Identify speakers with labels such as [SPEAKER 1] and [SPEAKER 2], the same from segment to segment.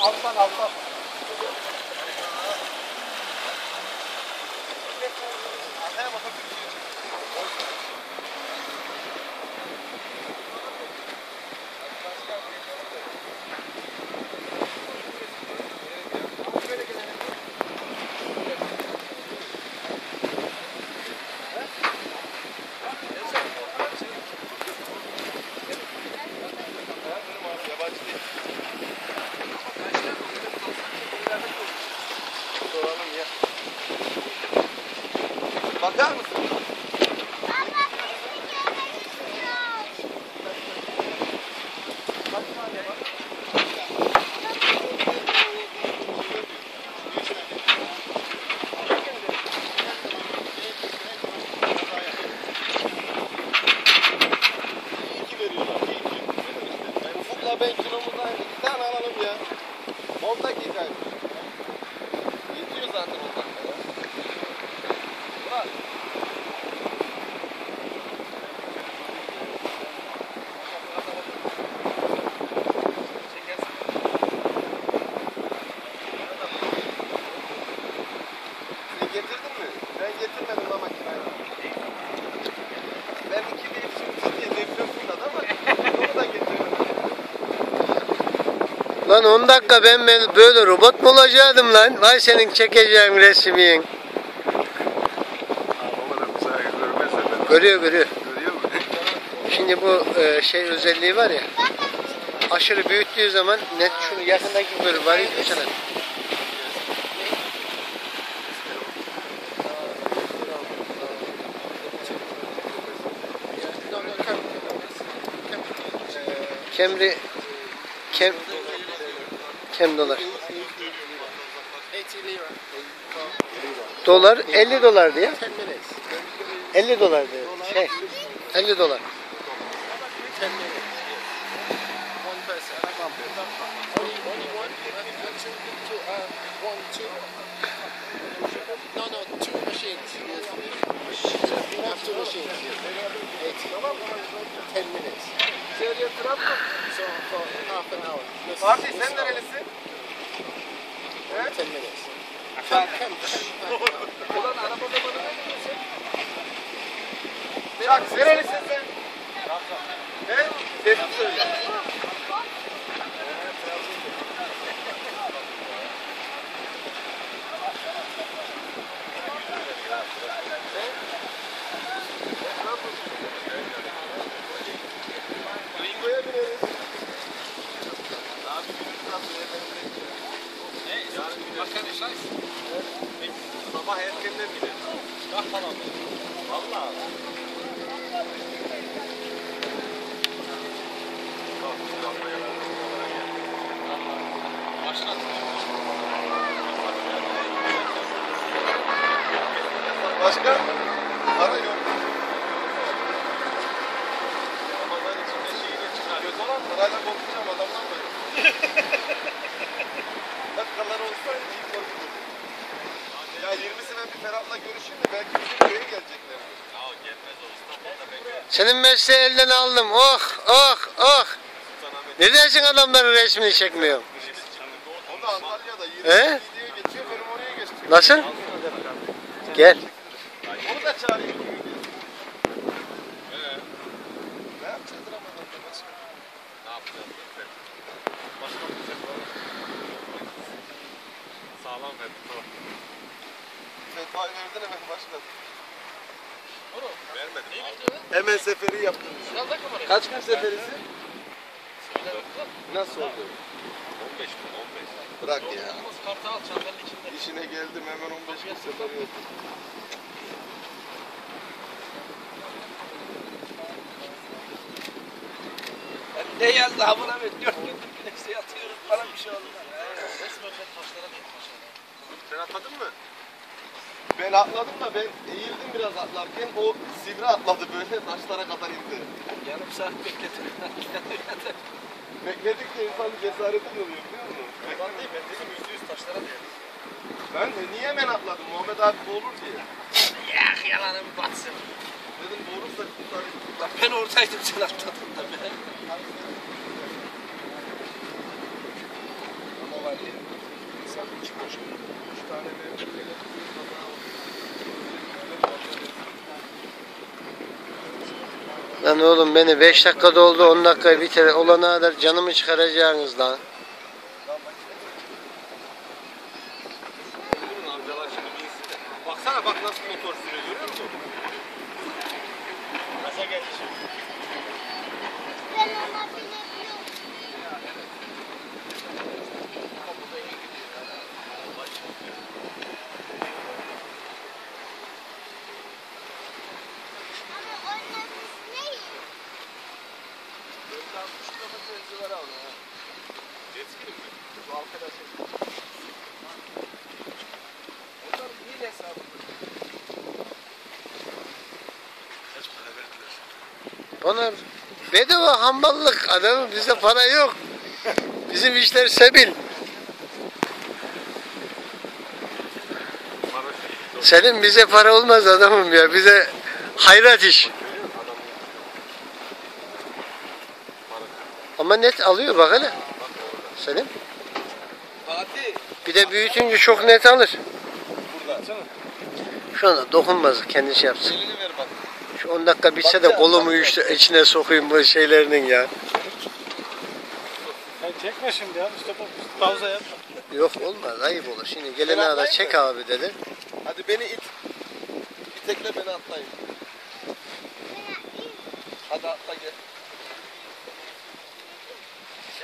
[SPEAKER 1] 아웃사 아웃사
[SPEAKER 2] Lan 10 dakika ben, böyle robot mu olacaktım lan? Vay senin çekeceğin resmin. Görüyor görüyor.
[SPEAKER 3] görüyor mu?
[SPEAKER 2] Şimdi bu e, şey özelliği var ya. Aşırı büyüttüğü zaman net şunu yakındaki böyle var ya mesela. Kemri kem kem dolar.
[SPEAKER 1] 80 lira.
[SPEAKER 2] Dolar 50 dolar diye.
[SPEAKER 1] 10 minutes.
[SPEAKER 2] 50 dolar diye. Şey 50 dolar.
[SPEAKER 1] 10. No, no, two machines. You have two machines. 80. 10 minutes. So for half an hour. This
[SPEAKER 3] sen nerelisin? Miren Başka? Para yok. Ama ben içinde şeyini çıkarıyor. Olan parayla konuşacağım adamlar mı? Dakikalar olsa iyi korkutur. Ya 20'sine bir Ferhat'la görüşeyim de belki bizim köye gelecekler. Ya gelmez o İstanbul'da bekliyor.
[SPEAKER 2] Senin mesleği elden aldım. Oh oh oh. Ne dersin adamların resmini çekmiyor?
[SPEAKER 3] O da Antalya'da 20
[SPEAKER 2] He?
[SPEAKER 3] geçiyor.
[SPEAKER 2] Nasıl? Gel.
[SPEAKER 3] Onu da çağırayım. Sağlam fetva. Fetvayı verdin hemen başladı. Vermedim. Hemen seferi yaptım. Kaç gün seferisin? Nasıl oldu? 15 gün, 15. Bırak ya. İşine geldim hemen 15 gün seferi yaptım.
[SPEAKER 4] Ne yazdı ha buna bir dört gündür güneşte yatıyoruz bana bir şey olmaz.
[SPEAKER 3] Sen atladın mı? Ben atladım da ben eğildim biraz atlarken o sivri atladı böyle taşlara kadar indi.
[SPEAKER 4] Yarım saat bekledim.
[SPEAKER 3] Bekledikçe insanın cesareti oluyor biliyor musun? Bekledim. Ben dedim yüzde yüz taşlara değeriz. Ben de niye hemen atladım Muhammed abi boğulur diye.
[SPEAKER 4] ya yalanım batsın.
[SPEAKER 3] Dedim boğulursa kurtarayım.
[SPEAKER 4] Lan ben oradaydım sen atladın da be.
[SPEAKER 1] var ya. İnsan içi boş. Üç tane verdim.
[SPEAKER 2] Lan oğlum beni 5 dakika doldu 10 dakika biter olana kadar canımı çıkaracaksınız lan.
[SPEAKER 3] Durun amcalar şimdi binsin de. Baksana bak nasıl motor sürüyor görüyor musun? Gaza geldi şimdi. Jet ski mi?
[SPEAKER 1] Bu arkadaşım. Onlar mil hesabı.
[SPEAKER 3] Kaç para verdiler?
[SPEAKER 2] Onlar bedava hamballık adamım bizde para yok. Bizim işler sebil. Senin bize para olmaz adamım ya bize hayrat iş. Ama net alıyor bak hele. Senin.
[SPEAKER 3] Fatih.
[SPEAKER 2] Bir de büyütünce çok net alır.
[SPEAKER 3] Burada.
[SPEAKER 2] Şu anda dokunmaz kendi şey yapsın.
[SPEAKER 3] Elini ver bak.
[SPEAKER 2] Şu 10 dakika bitse de kolumu işte içine sokayım bu şeylerinin ya.
[SPEAKER 5] Sen çekme şimdi ya. İşte bu pauza yap.
[SPEAKER 2] Yok olmaz ayıp olur. Şimdi gelene kadar çek abi dedi.
[SPEAKER 3] Hadi beni it. İtekle beni atlayın. Hadi atla gel.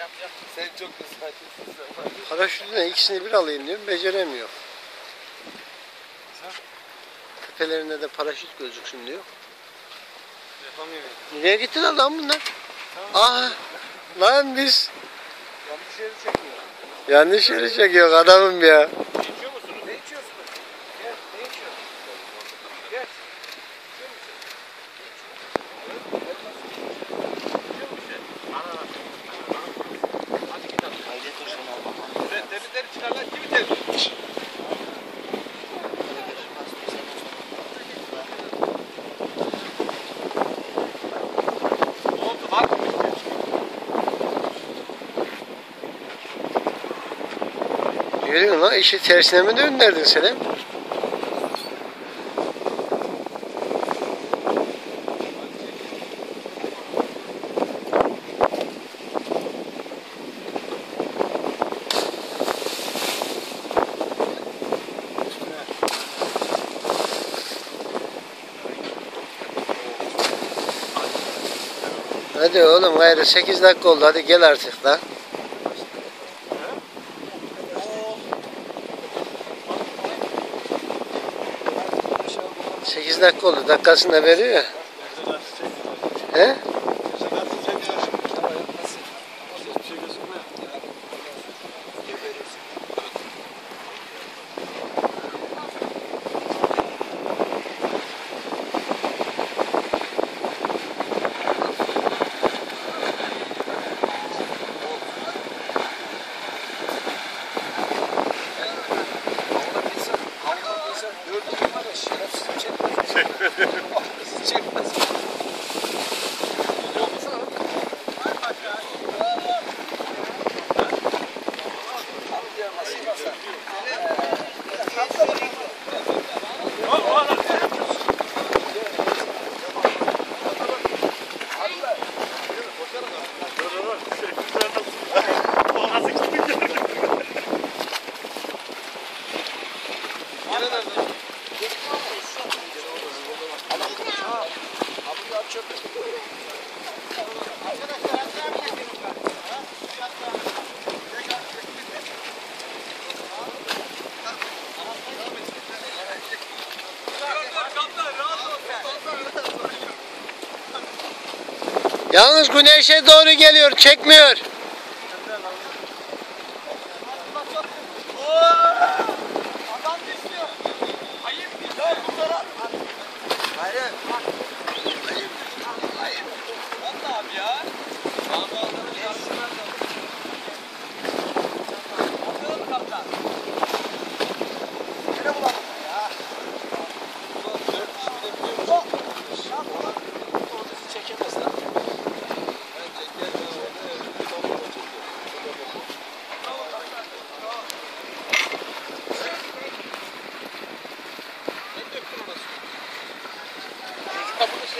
[SPEAKER 3] Yap yap. Sen çok sen.
[SPEAKER 2] Paraşütüne ikisini bir alayım diyorum beceremiyor. Tepelerinde de paraşüt gözüksün diyor.
[SPEAKER 5] Yapamıyor.
[SPEAKER 2] Nereye gittiler lan bunlar? Aha lan biz
[SPEAKER 1] Yanlış yeri çekiyor.
[SPEAKER 2] yanlış yere çekiyor adamım ya.
[SPEAKER 3] İçiyor musunuz?
[SPEAKER 1] Ne içiyorsun? Gel, ne içiyorsun? Gel.
[SPEAKER 3] Sen deli deli çıkar lan. Kimi deli? Ne oldu? Bak.
[SPEAKER 2] Lan işi tersine mi döndürdün hep? Hadi oğlum gayrı 8 dakika oldu hadi gel artık lan. 8 dakika oldu dakikasını da veriyor ya. He? Yalnız güneşe doğru geliyor çekmiyor.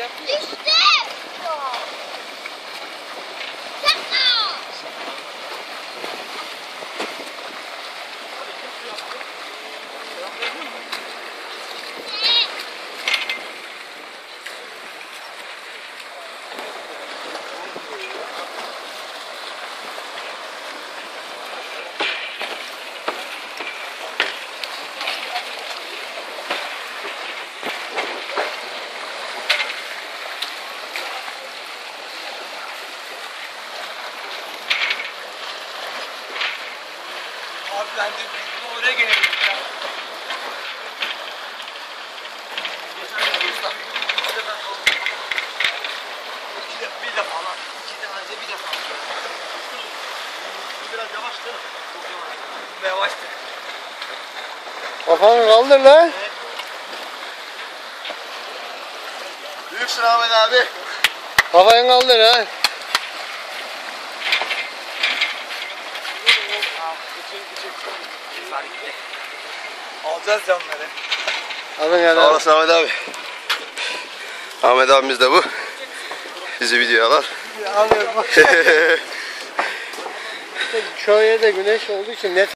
[SPEAKER 2] Please
[SPEAKER 4] stay. Kaldır lan.
[SPEAKER 1] Büyüksün Ahmet abi.
[SPEAKER 4] Kafayı kaldır ha.
[SPEAKER 2] Alacağız canları.
[SPEAKER 4] Alın ya
[SPEAKER 1] Sağ olasın Ahmet abi. Ahmet abimiz de bu. Bizi videoya alar.
[SPEAKER 4] Alıyorum. Çoğu yerde güneş olduğu için net